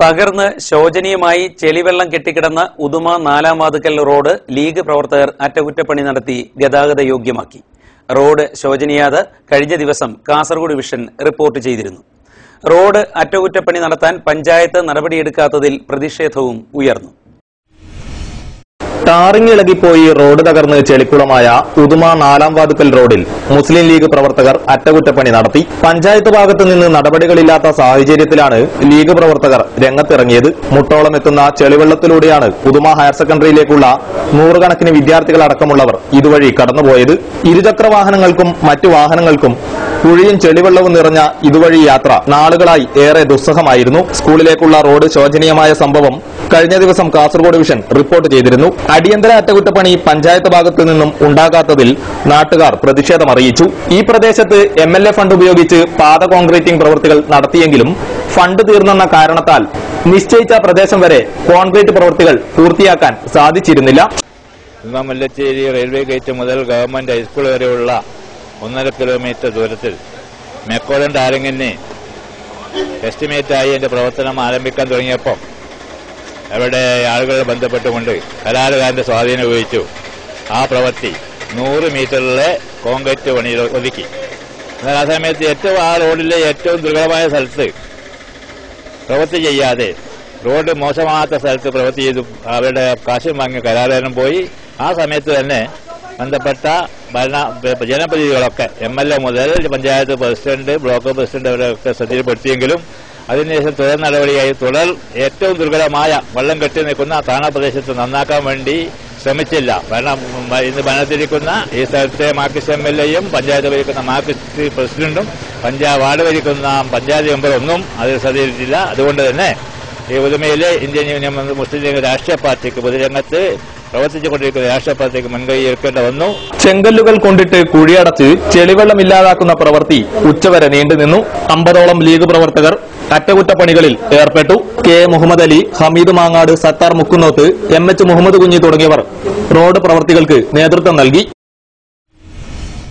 തകർന്ന് ശോചനീയമായി ചെളിവെള്ളം കെട്ടിക്കിടന്ന ഉദുമ നാലാം വാതുക്കൽ റോഡ് ലീഗ് പ്രവർത്തകർ അറ്റകുറ്റപ്പണി നടത്തി ഗതാഗത യോഗ്യമാക്കി. റോഡ് ശോചനീയാത് കഴിഞ്ഞ ദിവസം കാസർഗോഡ് വിഷൻ റിപ്പോർട്ട് ചെയ്തിരുന്നു. റോഡ് അറ്റകുറ്റപ്പണി നടത്താൻ പഞ്ചായത്ത് നടപടിയെടുക്കാത്തതിൽ പ്രതിഷേധവും ഉയർന്നു. ടാറിങ് ഇളകിപ്പോയി റോഡ് തകർന്ന് ചെളിക്കുളമായ ഉദുമ നാലാം വാതുക്കൽ റോഡിൽ മുസ്ലിം ലീഗ് പ്രവർത്തകർ അറ്റകുറ്റപ്പണി നടത്തി. പഞ്ചായത്ത് ഭാഗത്ത് നിന്ന് നടപടികളില്ലാത്ത സാഹചര്യത്തിലാണ് ലീഗ് പ്രവർത്തകർ രംഗത്തിറങ്ങിയത്. മുട്ടോളം എത്തുന്ന ചെളിവെള്ളത്തിലൂടെയാണ് ഉദുമ ഹയർ സെക്കൻഡറിയിലേക്കുള്ള നൂറുകണക്കിന് വിദ്യാർത്ഥികൾ അടക്കമുള്ളവർ ഇതുവഴി കടന്നുപോയത്. ഇരുചക്ര വാഹനങ്ങൾക്കും മറ്റു വാഹനങ്ങൾക്കും കുഴിയും ചെളിവെള്ളവും നിറഞ്ഞ ഇതുവഴി യാത്ര നാളുകളായി ഏറെ ദുസ്സഹമായിരുന്നു. സ്കൂളിലേക്കുള്ള റോഡ് ശോചനീയമായ സംഭവം കഴിഞ്ഞ ദിവസം കാസർഗോഡ് വിഷൻ റിപ്പോർട്ട് ചെയ്തിരുന്നു. അടിയന്തര അറ്റകുറ്റപ്പണി പഞ്ചായത്ത് ഭാഗത്തു നിന്നും ഉണ്ടാകാത്തതിൽ നാട്ടുകാർ പ്രതിഷേധമറിയിച്ചു. ഈ പ്രദേശത്ത് എം ഫണ്ട് ഉപയോഗിച്ച് പാത കോൺക്രീറ്റിംഗ് പ്രവൃത്തികൾ നടത്തിയെങ്കിലും ഫണ്ട് തീർന്നെന്ന കാരണത്താൽ നിശ്ചയിച്ച പ്രദേശം വരെ കോൺക്രീറ്റ് പ്രവൃത്തികൾ പൂർത്തിയാക്കാൻ സാധിച്ചിരുന്നില്ല. മുല്ലശ്ശേരി റെയിൽവേ ഗേറ്റ് മുതൽ ഗവൺമെന്റ് ഹൈസ്കൂൾ വരെയുള്ള ഒന്നര കിലോമീറ്റർ ദൂരത്തിൽ മെക്കോളൻ എസ്റ്റിമേറ്റ് എസ്റ്റിമേറ്റായി എന്റെ പ്രവർത്തനം ആരംഭിക്കാൻ തുടങ്ങിയപ്പോൾ അവിടെ ആളുകൾ ബന്ധപ്പെട്ടുകൊണ്ട് കരാറുകാരന്റെ സ്വാധീനം ഉപയോഗിച്ചു. ആ പ്രവൃത്തി നൂറ് മീറ്ററിലെ കോൺക്രീറ്റ് പണി ഒതുക്കി. എന്നാൽ ആ സമയത്ത് ഏറ്റവും ആ റോഡിലെ ഏറ്റവും ദുർഘടമായ സ്ഥലത്ത് പ്രവൃത്തി ചെയ്യാതെ റോഡ് മോശമാകാത്ത സ്ഥലത്ത് പ്രവൃത്തി ചെയ്തു അവരുടെ കാശും വാങ്ങി കലാലയനം പോയി. ആ സമയത്ത് തന്നെ ബന്ധപ്പെട്ട ഭരണ ജനപ്രതിനിധികളൊക്കെ എം എൽ എ മുതൽ പഞ്ചായത്ത് പ്രസിഡന്റ് ബ്ലോക്ക് പ്രസിഡന്റ് അവരൊക്കെ ശ്രദ്ധയിൽപ്പെടുത്തിയെങ്കിലും അതിനുശേഷം തുടർ നടപടിയായി. തുടർ ഏറ്റവും ദുർഘടമായ വെള്ളം കെട്ടി നിൽക്കുന്ന താണ പ്രദേശത്ത് നന്നാക്കാൻ വേണ്ടി ശ്രമിച്ചില്ല. കാരണം ഇന്ന് ഭരണത്തിരിക്കുന്ന ഈ സ്ഥലത്തെ മാർക്സിസ്റ്റ് എം എൽ എയും പഞ്ചായത്ത് ഭരിക്കുന്ന മാർക്സിസ്റ്റ് പ്രസിഡന്റും പഞ്ചായത്ത് വാർഡ് ഭരിക്കുന്ന പഞ്ചായത്ത് മെമ്പറൊന്നും അതിൽ ശ്രദ്ധിച്ചിട്ടില്ല അതുകൊണ്ട് തന്നെ ഈ ഉദമയിലെ ഇന്ത്യൻ യൂണിയൻ മുസ്ലിം ലീഗ് രാഷ്ട്രീയ പാർട്ടിക്ക് പൊതുരംഗത്ത് പ്രവർത്തിച്ചുകൊണ്ടിരിക്കുന്ന രാഷ്ട്രീയ പാർട്ടിക്ക് മുൻകൈ എടുക്കേണ്ടി വന്നു. ചെങ്കല്ലുകൾ കൊണ്ടിട്ട് കുഴിയടച്ച് ചെളിവെള്ളം ഇല്ലാതാക്കുന്ന പ്രവൃത്തി ഉച്ചവരെ നീണ്ടുനിന്നു. അമ്പതോളം ലീഗ് പ്രവർത്തകർ അറ്റകുറ്റപ്പണികളിൽ ഏർപ്പെട്ടു. K. Muhammad Ali Hameed Mangad Sathar Mukkunnoth M. H. Muhammad Kunhi തുടങ്ങിയവർ റോഡ് പ്രവർത്തികൾക്ക് നേതൃത്വം നൽകി.